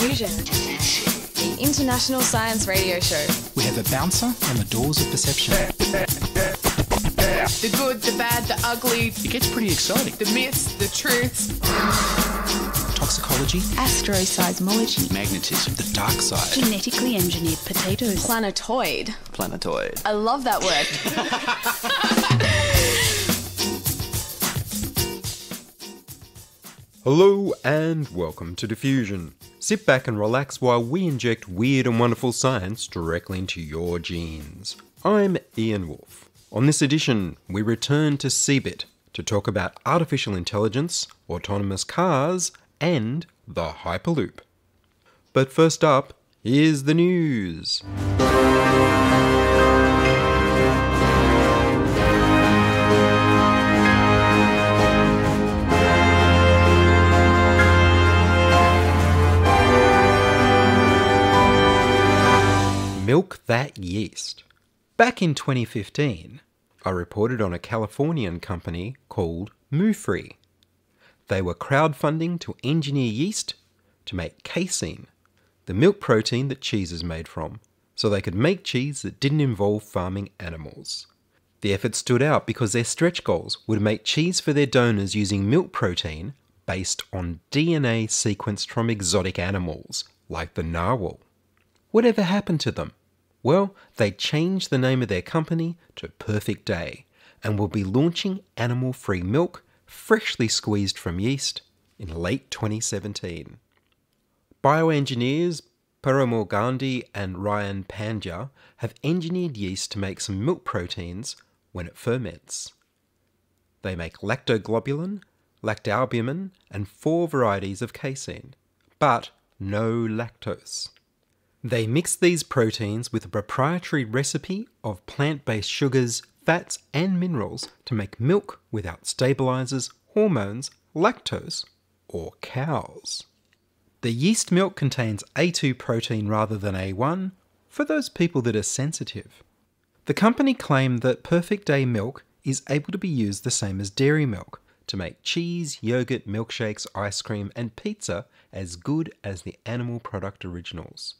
Diffusion, the international science radio show. We have a bouncer on the doors of perception. The good, the bad, the ugly, It gets pretty exciting. the myths, the truths. Toxicology, Asteroseismology. magnetism, the dark side. Genetically engineered potatoes. Planetoid. Planetoid. I love that word. Hello and welcome to Diffusion. Sit back and relax while we inject weird and wonderful science directly into your genes. I'm Ian Woolf. On this edition, we return to CeBIT to talk about artificial intelligence, autonomous cars, and the Hyperloop. But first up, here's the news. Milk that yeast. Back in 2015, I reported on a Californian company called Muufri. They were crowdfunding to engineer yeast to make casein, the milk protein that cheese is made from, so they could make cheese that didn't involve farming animals. The effort stood out because their stretch goals would make cheese for their donors using milk protein based on DNA sequenced from exotic animals, like the narwhal. Whatever happened to them? Well, they changed the name of their company to Perfect Day and will be launching animal free milk freshly squeezed from yeast in late 2017. Bioengineers Perumal Gandhi and Ryan Pandya have engineered yeast to make some milk proteins when it ferments. They make lactoglobulin, lactalbumin, and four varieties of casein, but no lactose. They mix these proteins with a proprietary recipe of plant based sugars, fats, and minerals to make milk without stabilizers, hormones, lactose, or cows. The yeast milk contains A2 protein rather than A1 for those people that are sensitive. The company claimed that Perfect Day milk is able to be used the same as dairy milk to make cheese, yogurt, milkshakes, ice cream, and pizza as good as the animal product originals.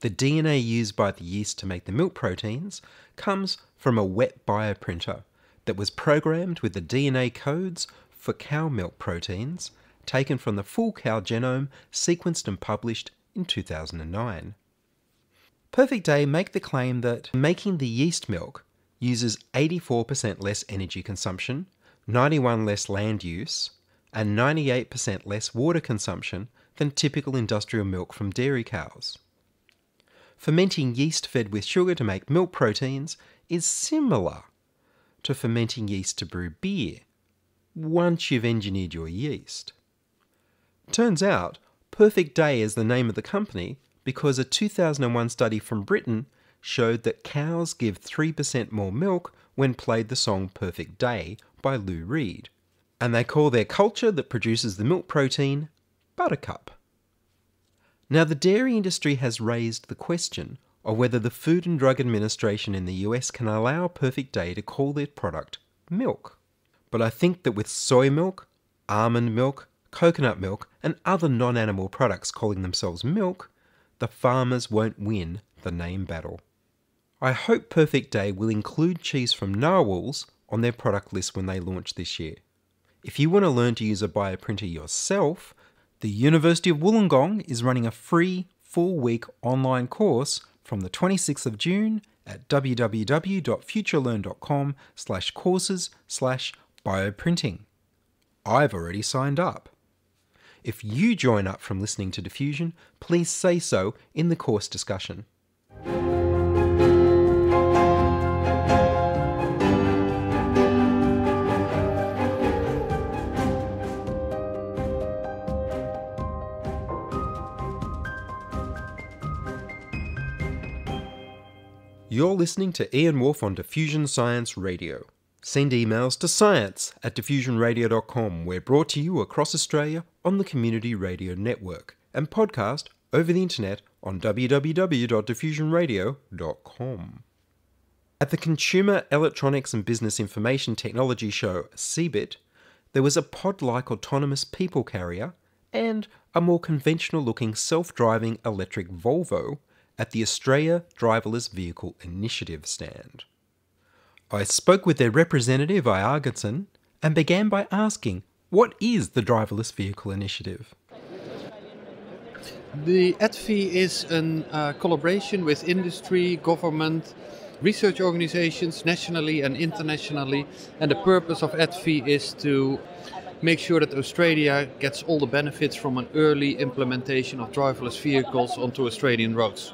The DNA used by the yeast to make the milk proteins comes from a wet bioprinter that was programmed with the DNA codes for cow milk proteins taken from the full cow genome sequenced and published in 2009. Perfect Day make the claim that making the yeast milk uses 84% less energy consumption, 91 less land use, and 98% less water consumption than typical industrial milk from dairy cows. Fermenting yeast fed with sugar to make milk proteins is similar to fermenting yeast to brew beer once you've engineered your yeast. Turns out, Perfect Day is the name of the company because a 2001 study from Britain showed that cows give 3% more milk when played the song Perfect Day by Lou Reed. And they call their culture that produces the milk protein Buttercup. Now, the dairy industry has raised the question of whether the Food and Drug Administration in the US can allow Perfect Day to call their product milk. But I think that with soy milk, almond milk, coconut milk, and other non animal products calling themselves milk, the farmers won't win the name battle. I hope Perfect Day will include cheese from narwhals on their product list when they launch this year. If you want to learn to use a bioprinter yourself, the University of Wollongong is running a free four week online course from the 26th of June at www.futurelearn.com slash courses slash bioprinting. I've already signed up. If you join up from listening to Diffusion, please say so in the course discussion. You're listening to Ian Woolf on Diffusion Science Radio. Send emails to science at diffusionradio.com. We're brought to you across Australia on the Community Radio Network and podcast over the internet on www.diffusionradio.com. At the Consumer Electronics and Business Information Technology Show, CeBIT, there was a pod like autonomous people carrier, and a more conventional looking self driving electric Volvo at the Australia Driverless Vehicle Initiative stand. I spoke with their representative, Arjan Rensen, and began by asking what is the Driverless Vehicle Initiative? The EDVI is a uh, collaboration with industry, government, research organizations nationally and internationally. And the purpose of EDVI is to make sure that Australia gets all the benefits from an early implementation of driverless vehicles onto Australian roads.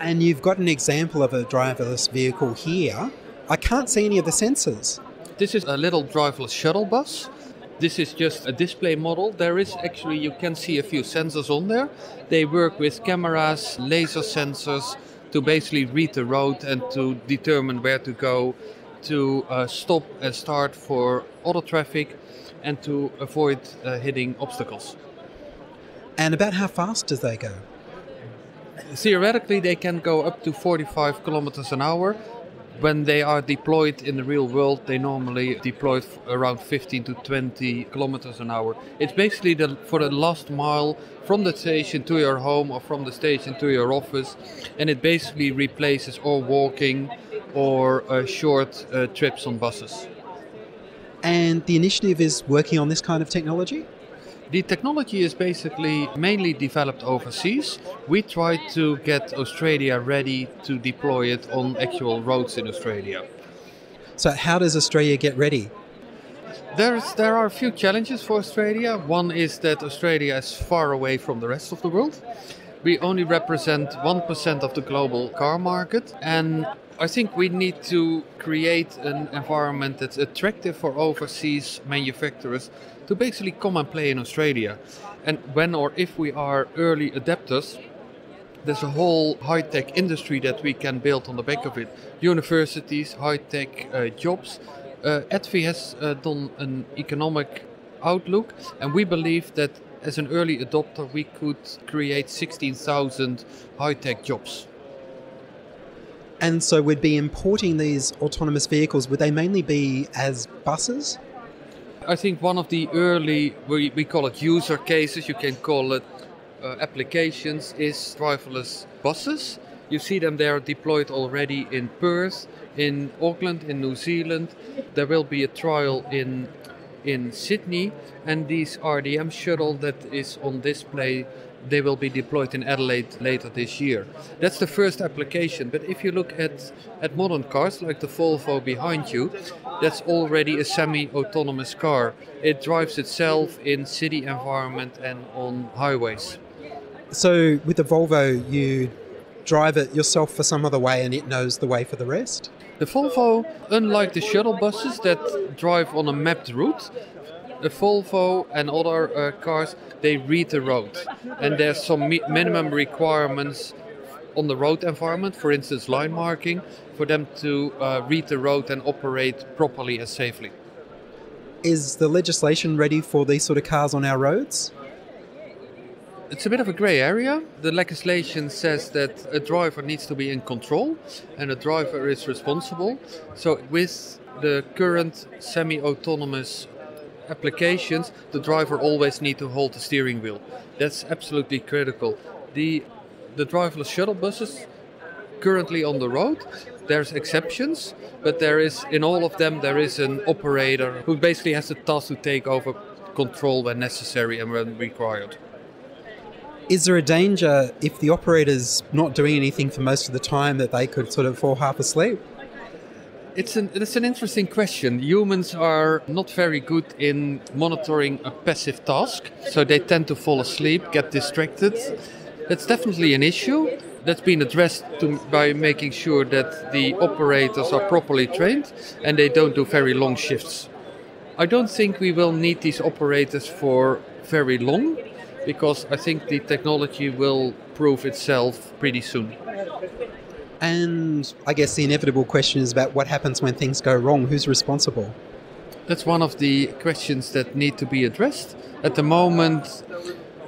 And you've got an example of a driverless vehicle here. I can't see any of the sensors. This is a little driverless shuttle bus. This is just a display model. There is actually, you can see a few sensors on there. They work with cameras, laser sensors to basically read the road and to determine where to go, to uh, stop and start for auto traffic, and to avoid uh, hitting obstacles. And about how fast do they go? Theoretically, they can go up to 45 kilometers an hour. When they are deployed in the real world, they normally deploy around 15 to 20 kilometers an hour. It's basically the, for the last mile from the station to your home or from the station to your office, and it basically replaces or walking or uh, short uh, trips on buses. And the initiative is working on this kind of technology? The technology is basically mainly developed overseas. We try to get Australia ready to deploy it on actual roads in Australia. So, how does Australia get ready? There's, there are a few challenges for Australia. One is that Australia is far away from the rest of the world. We only represent 1% of the global car market, and I think we need to create an environment that's attractive for overseas manufacturers to basically come and play in Australia. And when or if we are early adapters, there's a whole high tech industry that we can build on the back of it. Universities, high tech uh, jobs. Uh, EDVI has uh, done an economic outlook, and we believe that as an early adopter, we could create 16,000 high tech jobs. And so we'd be importing these autonomous vehicles. Would they mainly be as buses? I think one of the early, we, we call it user cases, you can call it uh, applications, is driverless buses. You see them there deployed already in Perth, in Auckland, in New Zealand. There will be a trial in in Sydney, and these RDM shuttle that is on display they will be deployed in Adelaide later this year. That's the first application. But if you look at, at modern cars like the Volvo behind you, that's already a semi-autonomous car. It drives itself in city environment and on highways. So with the Volvo, you drive it yourself for some other way and it knows the way for the rest? The Volvo, unlike the shuttle buses that drive on a mapped route, the Volvo and other uh, cars they read the road, and there's some mi- minimum requirements on the road environment, for instance, line marking, for them to uh, read the road and operate properly and safely. Is the legislation ready for these sort of cars on our roads? It's a bit of a grey area. The legislation says that a driver needs to be in control and a driver is responsible. So, with the current semi autonomous applications, the driver always need to hold the steering wheel. That's absolutely critical. The the driverless shuttle buses currently on the road, there's exceptions, but there is in all of them there is an operator who basically has the task to take over control when necessary and when required. Is there a danger if the operator's not doing anything for most of the time that they could sort of fall half asleep? It's an, it's an interesting question. Humans are not very good in monitoring a passive task, so they tend to fall asleep, get distracted. That's definitely an issue that's been addressed to, by making sure that the operators are properly trained and they don't do very long shifts. I don't think we will need these operators for very long because I think the technology will prove itself pretty soon. And I guess the inevitable question is about what happens when things go wrong. Who's responsible? That's one of the questions that need to be addressed. At the moment,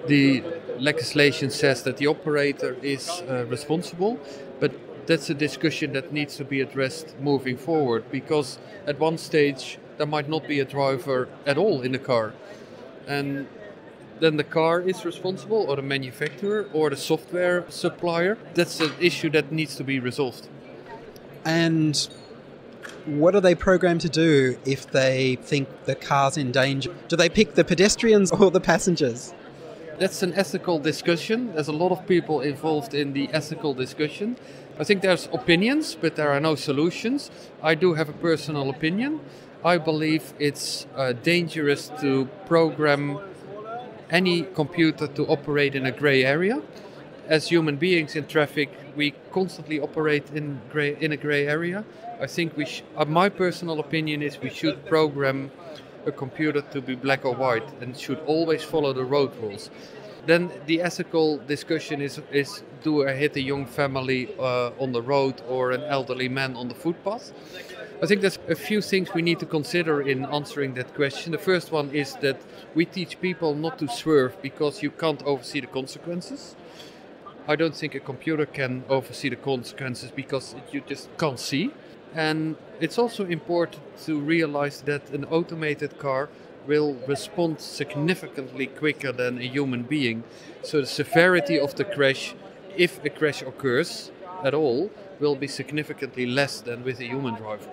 the legislation says that the operator is uh, responsible, but that's a discussion that needs to be addressed moving forward because at one stage there might not be a driver at all in the car. And then the car is responsible, or the manufacturer, or the software supplier. That's an issue that needs to be resolved. And what are they programmed to do if they think the car's in danger? Do they pick the pedestrians or the passengers? That's an ethical discussion. There's a lot of people involved in the ethical discussion. I think there's opinions, but there are no solutions. I do have a personal opinion. I believe it's uh, dangerous to program any computer to operate in a gray area. As human beings in traffic, we constantly operate in gray in a gray area. I think we, sh- uh, my personal opinion is we should program a computer to be black or white and should always follow the road rules. Then the ethical discussion is is do I hit a young family uh, on the road or an elderly man on the footpath? I think there's a few things we need to consider in answering that question. The first one is that we teach people not to swerve because you can't oversee the consequences. I don't think a computer can oversee the consequences because you just can't see. And it's also important to realize that an automated car will respond significantly quicker than a human being. So the severity of the crash, if a crash occurs at all, will be significantly less than with a human driver.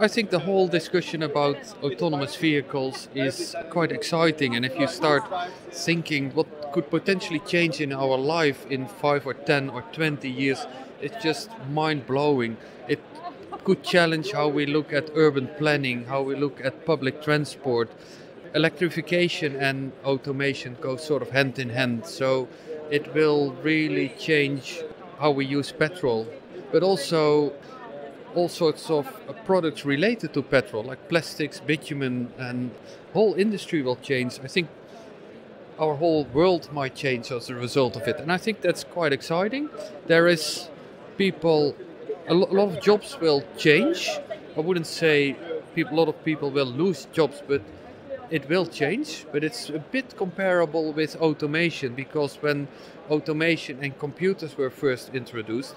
I think the whole discussion about autonomous vehicles is quite exciting, and if you start thinking what could potentially change in our life in 5 or 10 or 20 years, it's just mind blowing. It could challenge how we look at urban planning, how we look at public transport. Electrification and automation go sort of hand in hand, so it will really change how we use petrol, but also all sorts of uh, products related to petrol, like plastics, bitumen, and whole industry will change. I think our whole world might change as a result of it, and I think that's quite exciting. There is people, a lot of jobs will change. I wouldn't say people, a lot of people will lose jobs, but it will change. But it's a bit comparable with automation because when automation and computers were first introduced,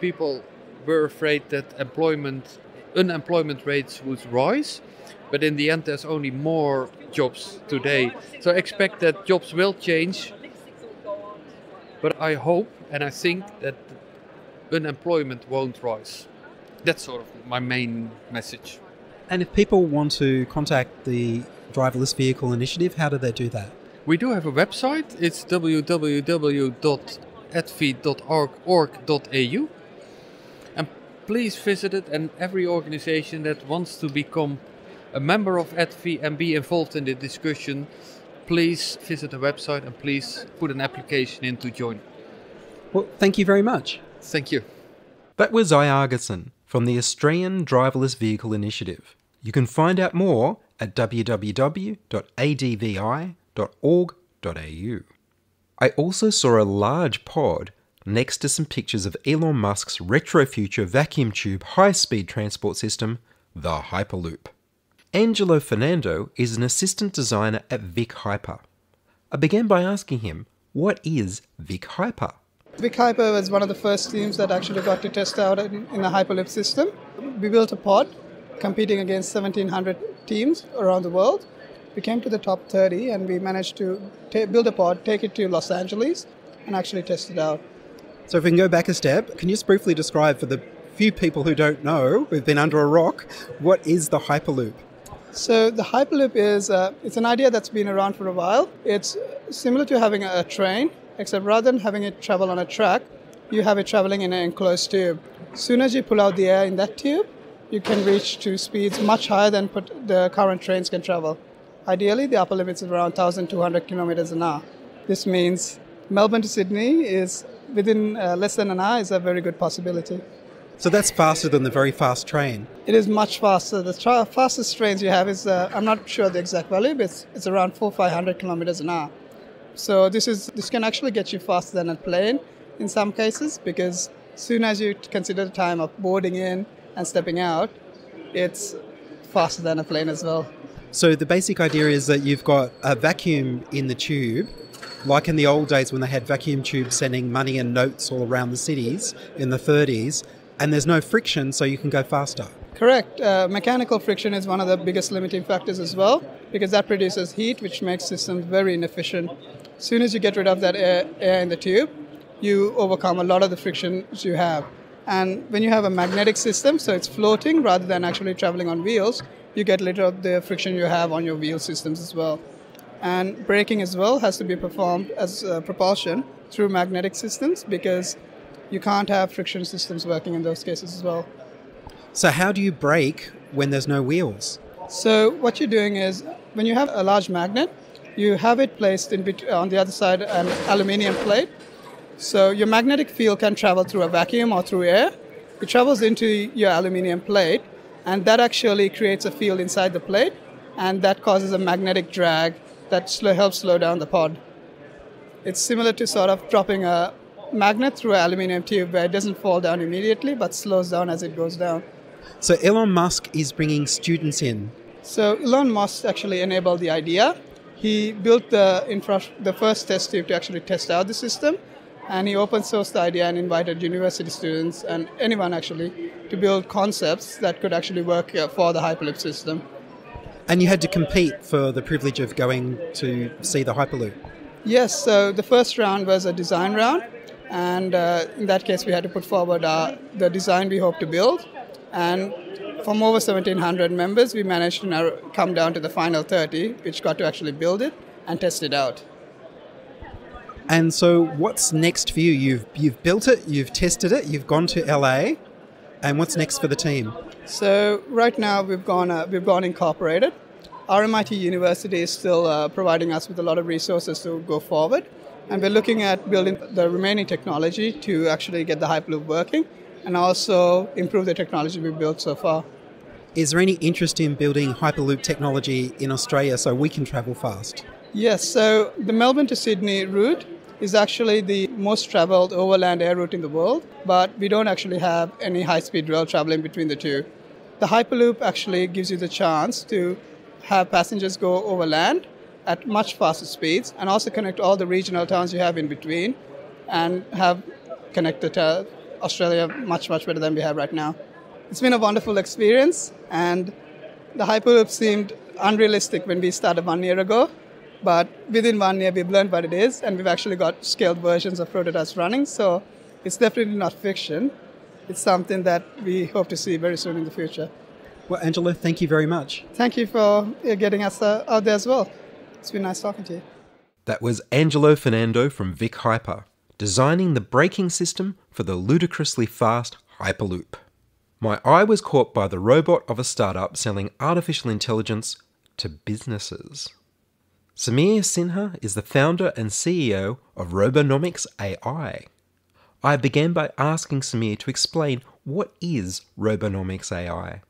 people were afraid that employment unemployment rates would rise but in the end there's only more jobs today so I expect that jobs will change but i hope and i think that unemployment won't rise. That's sort of my main message. And if people want to contact the Driverless Vehicle Initiative, how do they do that? we do have a website. It's www.edfi.org.au and please visit it and every organization that wants to become a member of EDFI and be involved in the discussion please visit the website and please put an application in to join. Well, thank you very much. Thank you That was Arjan Rensen from the Australian Driverless Vehicle Initiative. You can find out more at www.advi.org.au. I also saw a large pod next to some pictures of Elon Musk's retrofuture vacuum tube high speed transport system, the Hyperloop. Anjelo Fernando is an assistant designer at VicHyper. I began by asking him, what is VicHyper? VicHyper was one of the first teams that actually got to test out in, in a Hyperloop system. We built a pod competing against 1,700 teams around the world. We came to the top 30 and we managed to ta- build a pod, take it to Los Angeles, and actually test it out. So, if we can go back a step, can you just briefly describe for the few people who don't know, who've been under a rock, what is the Hyperloop? So the Hyperloop is uh, it's an idea that's been around for a while. It's similar to having a train, except rather than having it travel on a track, you have it traveling in an enclosed tube. Soon as you pull out the air in that tube, you can reach to speeds much higher than put the current trains can travel. Ideally, the upper limit is around 1,200 kilometers an hour. This means Melbourne to Sydney is within uh, less than an hour is a very good possibility. So, that's faster than the very fast train. It is much faster. The tra- fastest trains you have is, uh, I'm not sure the exact value, but it's, it's around 4 500 kilometers an hour. So this is this can actually get you faster than a plane in some cases because soon as you consider the time of boarding in and stepping out, it's faster than a plane as well. So, the basic idea is that you've got a vacuum in the tube, like in the old days when they had vacuum tubes sending money and notes all around the cities in the 30s, and there's no friction, so you can go faster. Correct. Uh, mechanical friction is one of the biggest limiting factors as well because that produces heat, which makes systems very inefficient. As soon as you get rid of that air, air in the tube, you overcome a lot of the frictions you have. And when you have a magnetic system, so it's floating rather than actually traveling on wheels, you get rid of the friction you have on your wheel systems as well. And braking as well has to be performed as uh, propulsion through magnetic systems because you can't have friction systems working in those cases as well. So, how do you brake when there's no wheels? So what you're doing is when you have a large magnet, you have it placed on the other side an aluminium plate. So your magnetic field can travel through a vacuum or through air. It travels into your aluminium plate, and that actually creates a field inside the plate, and that causes a magnetic drag that slow, helps slow down the pod. It's similar to sort of dropping a magnet through an aluminium tube where it doesn't fall down immediately but slows down as it goes down. So, Elon Musk is bringing students in. So Elon Musk actually enabled the idea. He built the infra- the first test tube to actually test out the system, and he open sourced the idea and invited university students and anyone actually to build concepts that could actually work uh, for the Hyperloop system. And you had to compete for the privilege of going to see the Hyperloop. Yes, so the first round was a design round, and uh, in that case, we had to put forward uh, the design we hope to build. And from over 1,700 members, we managed to narrow, come down to the final 30, which got to actually build it and test it out. And so, what's next for you? You've you've built it, you've tested it, you've gone to LA, and what's next for the team? So right now we've gone uh, we've gone incorporated. RMIT University is still uh, providing us with a lot of resources to go forward, and we're looking at building the remaining technology to actually get the Hyperloop working, and also improve the technology we've built so far. Is there any interest in building Hyperloop technology in Australia so we can travel fast? Yes. So the Melbourne to Sydney route is actually the most traveled overland air route in the world, but we don't actually have any high-speed rail traveling between the two. The Hyperloop actually gives you the chance to have passengers go overland at much faster speeds and also connect all the regional towns you have in between and have connected to Australia much, much better than we have right now. It's been a wonderful experience and the Hyperloop seemed unrealistic when we started one year ago, but within one year we've learned what it is and we've actually got scaled versions of prototypes running, so it's definitely not fiction. It's something that we hope to see very soon in the future. Well, Angela, thank you very much. Thank you for uh, getting us uh, out there as well. It's been nice talking to you. That was Anjelo Fernando from VicHyper, designing the braking system for the ludicrously fast Hyperloop. My eye was caught by the robot of a startup selling artificial intelligence to businesses. Samir Sinha is the founder and CEO of Robonomics AI. I began by asking Samir to explain what is Robonomics AI.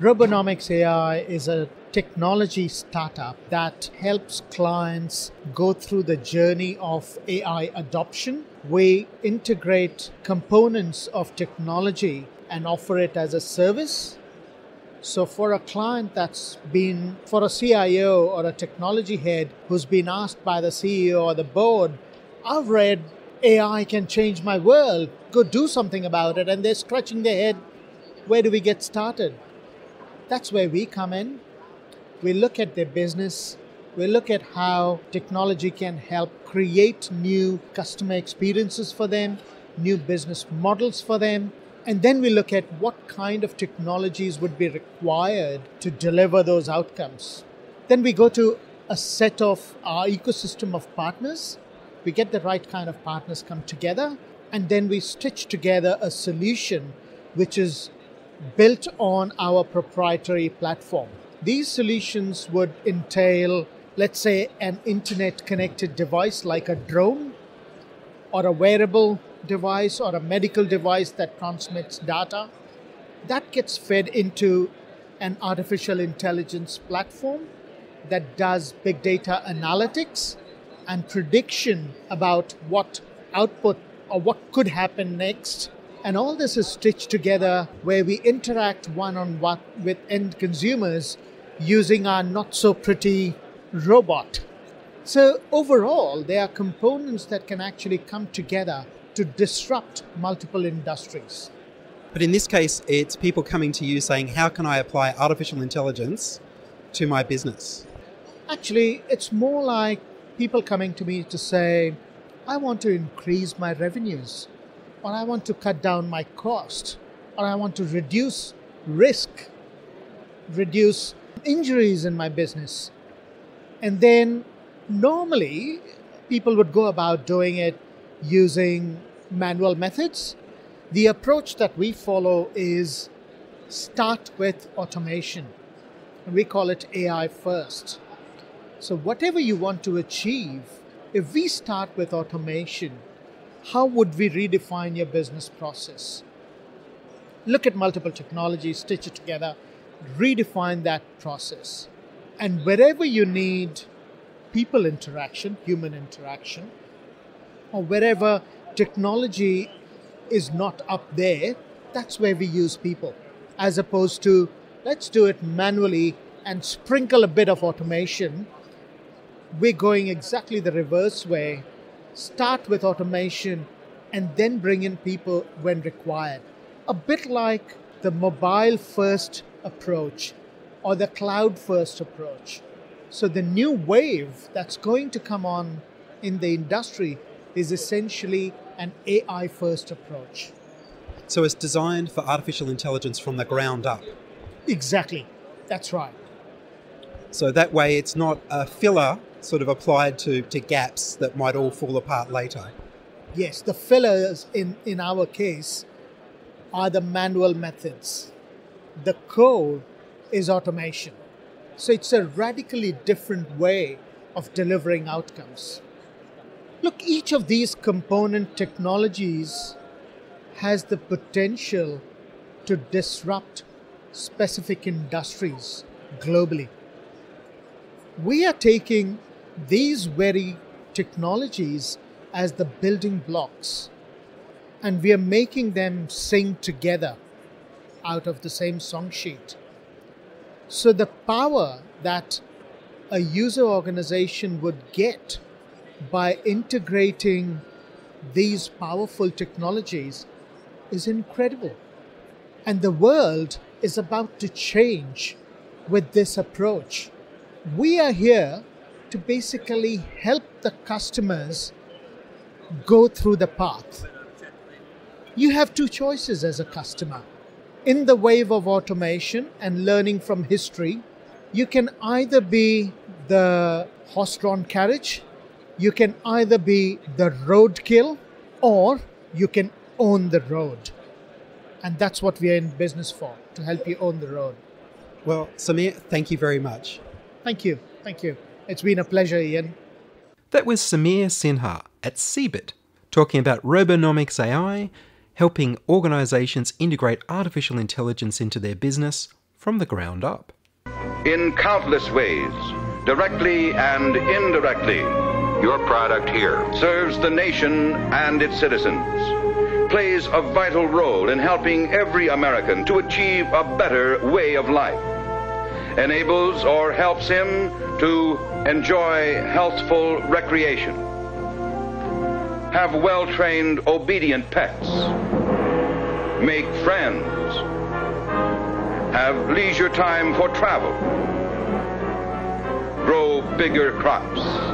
Robonomics AI is a technology startup that helps clients go through the journey of AI adoption. We integrate components of technology and offer it as a service. So, for a client that's been, for a CIO or a technology head who's been asked by the CEO or the board, I've read AI can change my world, go do something about it, and they're scratching their head, where do we get started? That's where we come in. We look at their business, we look at how technology can help create new customer experiences for them, new business models for them, and then we look at what kind of technologies would be required to deliver those outcomes. Then we go to a set of our ecosystem of partners. We get the right kind of partners come together, and then we stitch together a solution which is built on our proprietary platform. These solutions would entail, let's say, an internet connected device like a drone or a wearable device or a medical device that transmits data. That gets fed into an artificial intelligence platform that does big data analytics and prediction about what output or what could happen next. And all this is stitched together where we interact one on one with end consumers using our not so pretty robot. So, overall, there are components that can actually come together to disrupt multiple industries. But in this case, it's people coming to you saying, How can I apply artificial intelligence to my business? Actually, it's more like people coming to me to say, I want to increase my revenues, or I want to cut down my cost, or I want to reduce risk, reduce injuries in my business. And then normally people would go about doing it using manual methods. The approach that we follow is start with automation. And we call it AI first. So, whatever you want to achieve, if we start with automation, how would we redefine your business process? Look at multiple technologies, stitch it together, redefine that process. And wherever you need people interaction, human interaction, or wherever technology is not up there, that's where we use people. As opposed to let's do it manually and sprinkle a bit of automation. We're going exactly the reverse way. Start with automation and then bring in people when required. A bit like the mobile first approach or the cloud first approach. So, the new wave that's going to come on in the industry is essentially an AI first approach. So it's designed for artificial intelligence from the ground up. Exactly. That's right. So that way it's not a filler sort of applied to, to gaps that might all fall apart later. Yes, the fillers in, in our case are the manual methods. The code is automation. So it's a radically different way of delivering outcomes. Look, each of these component technologies has the potential to disrupt specific industries globally. We are taking these very technologies as the building blocks and we are making them sing together out of the same song sheet. So, the power that a user organization would get by integrating these powerful technologies is incredible. And the world is about to change with this approach. We are here to basically help the customers go through the path. You have two choices as a customer. In the wave of automation and learning from history, you can either be the horse drawn carriage you can either be the roadkill or you can own the road. And that's what we are in business for to help you own the road. Well, Samir, thank you very much. Thank you. Thank you. It's been a pleasure, Ian. That was Samir Sinha at CeBIT talking about Robonomics AI, helping organizations integrate artificial intelligence into their business from the ground up. In countless ways, directly and indirectly, your product here serves the nation and its citizens, plays a vital role in helping every American to achieve a better way of life, enables or helps him to enjoy healthful recreation, have well trained, obedient pets, make friends, have leisure time for travel, grow bigger crops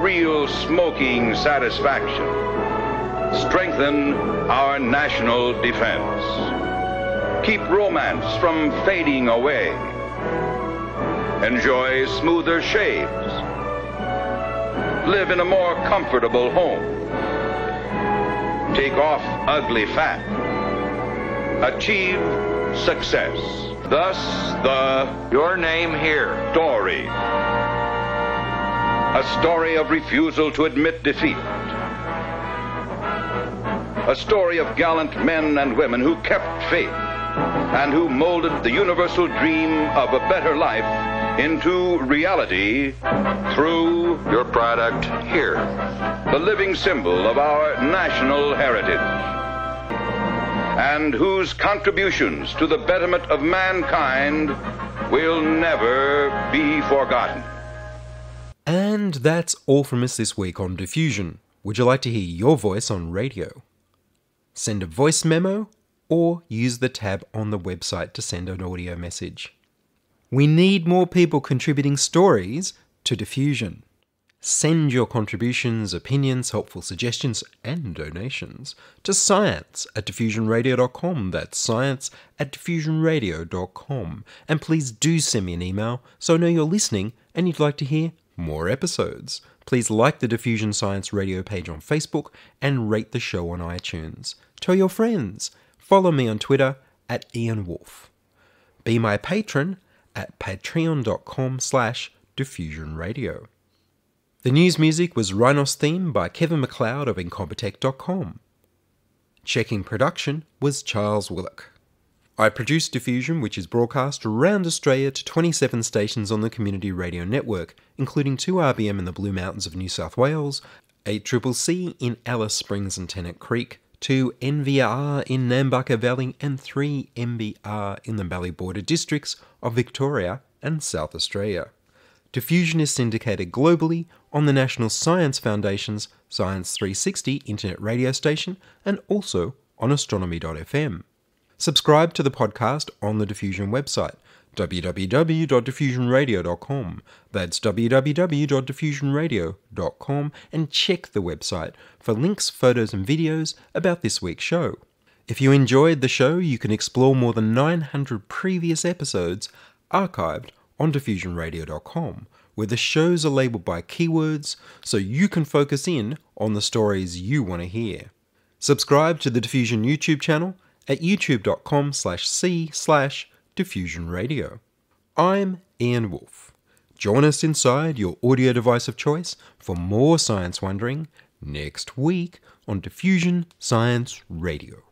real smoking satisfaction. Strengthen our national defense. Keep romance from fading away. Enjoy smoother shaves. Live in a more comfortable home. Take off ugly fat. Achieve success. Thus, the Your Name Here story a story of refusal to admit defeat. A story of gallant men and women who kept faith and who molded the universal dream of a better life into reality through your product here, the living symbol of our national heritage, and whose contributions to the betterment of mankind will never be forgotten. And that's all from us this week on Diffusion. Would you like to hear your voice on radio? send a voice memo, or use the tab on the website to send an audio message. We need more people contributing stories to Diffusion. Send your contributions, opinions, helpful suggestions, and donations to science at diffusionradio.com. That's science at diffusionradio.com. And please do send me an email so I know you're listening and you'd like to hear more episodes. Please like the Diffusion Science Radio page on Facebook and rate the show on iTunes. Tell your friends. Follow me on Twitter at Ian. Be my patron at patreon.com slash diffusionradio. The news music was Rynos theme by Kevin MacLeod of Incompetech.com. Checking production was Charles Willock. I produce Diffusion, which is broadcast around Australia to 27 stations on the Community Radio Network, including 2RBM in the Blue Mountains of New South Wales, 8CCC in Alice Springs and Tennant Creek, 2 NVR in Nambucca Valley, and 3 MBR in the Valley Border districts of Victoria and South Australia. Diffusion is syndicated globally on the National Science Foundation's Science 360 internet radio station and also on astronomy.fm. Subscribe to the podcast on the Diffusion website www.diffusionradio.com. That's www.diffusionradio.com and check the website for links, photos, and videos about this week's show. If you enjoyed the show, you can explore more than 900 previous episodes archived on diffusionradio.com, where the shows are labeled by keywords so you can focus in on the stories you want to hear. Subscribe to the Diffusion YouTube channel at youtube.com slash c slash diffusionradio. I'm Ian Woolf. Join us inside your audio device of choice for more science wondering next week on Diffusion Science Radio.